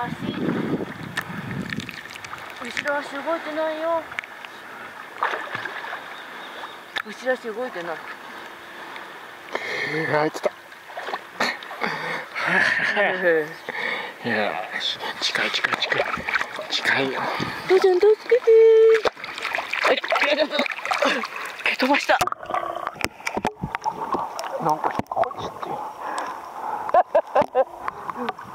後ろ足動いてないよ。後ろ足動いてない。あいつだ いや近い近い近い。近いよ。どうじゃんどうて。はい蹴飛ばした。なんかこっちって。